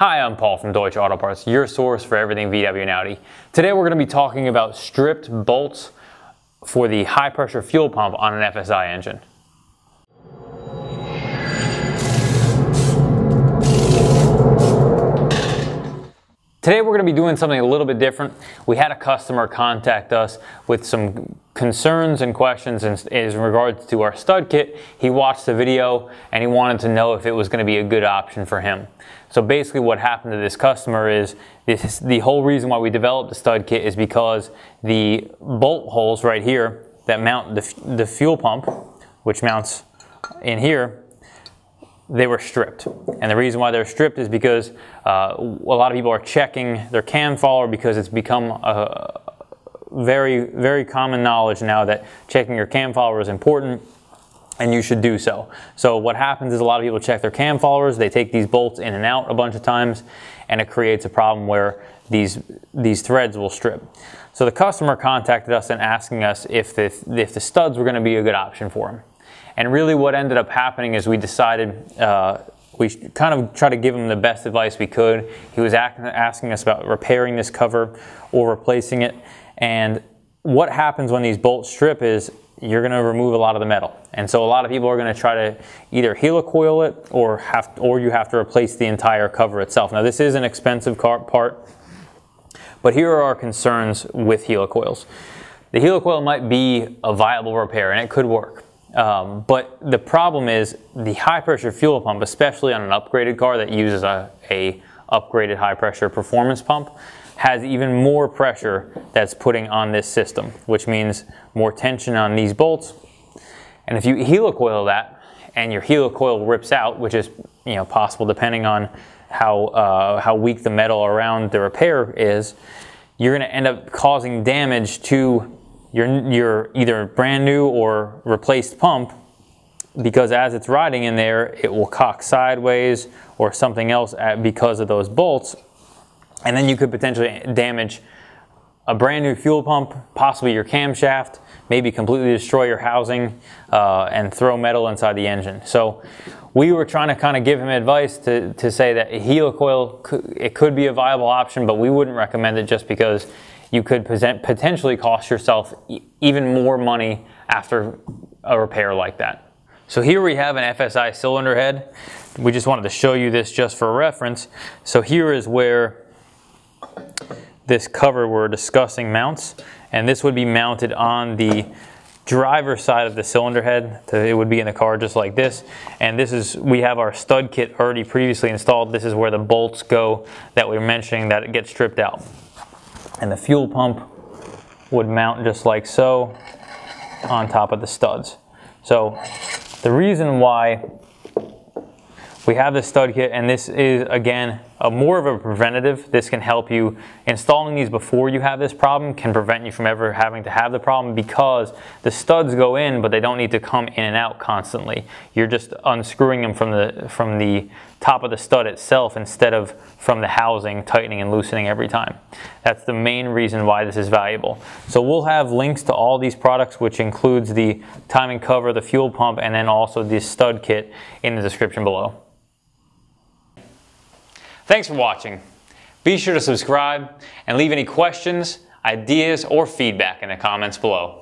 Hi, I'm Paul from Deutsche Auto Parts, your source for everything VW and Audi. Today we're going to be talking about stripped bolts for the high pressure fuel pump on an FSI engine. Today we're going to be doing something a little bit different. We had a customer contact us with some concerns and questions in, in regards to our stud kit. He watched the video and he wanted to know if it was going to be a good option for him. So basically what happened to this customer is this, the whole reason why we developed the stud kit is because the bolt holes right here that mount the, the fuel pump, which mounts in here, they were stripped. And the reason why they're stripped is because uh, a lot of people are checking their cam follower because it's become a very, very common knowledge now that checking your cam follower is important and you should do so. So what happens is a lot of people check their cam followers, they take these bolts in and out a bunch of times, and it creates a problem where these, these threads will strip. So the customer contacted us and asking us if the, if the studs were gonna be a good option for him. And really what ended up happening is we decided, uh, we kind of tried to give him the best advice we could. He was asking us about repairing this cover or replacing it. And what happens when these bolts strip is you're going to remove a lot of the metal. And so a lot of people are going to try to either helicoil it or have or you have to replace the entire cover itself. Now this is an expensive part, but here are our concerns with helicoils. The helicoil might be a viable repair and it could work. Um, but the problem is the high pressure fuel pump, especially on an upgraded car that uses a, a upgraded high pressure performance pump, has even more pressure that's putting on this system, which means more tension on these bolts. And if you helicoil that and your helicoil rips out, which is you know possible depending on how, uh, how weak the metal around the repair is, you're going to end up causing damage to your, your either brand new or replaced pump because as it's riding in there, it will cock sideways or something else at, because of those bolts. And then you could potentially damage a brand new fuel pump, possibly your camshaft, maybe completely destroy your housing uh, and throw metal inside the engine. So we were trying to kind of give him advice to, to say that a helicoil, it could be a viable option, but we wouldn't recommend it just because you could present, potentially cost yourself even more money after a repair like that. So here we have an FSI cylinder head. We just wanted to show you this just for reference. So here is where this cover we're discussing mounts, and this would be mounted on the driver side of the cylinder head. It would be in the car just like this. And this is, we have our stud kit already previously installed. This is where the bolts go that we were mentioning that it gets stripped out and the fuel pump would mount just like so on top of the studs. So the reason why we have the stud kit and this is again more of a preventative. This can help you installing these before you have this problem can prevent you from ever having to have the problem because the studs go in but they don't need to come in and out constantly. You're just unscrewing them from the from the top of the stud itself instead of from the housing tightening and loosening every time. That's the main reason why this is valuable. So we'll have links to all these products which includes the timing cover, the fuel pump and then also the stud kit in the description below. Thanks for watching. Be sure to subscribe and leave any questions, ideas, or feedback in the comments below.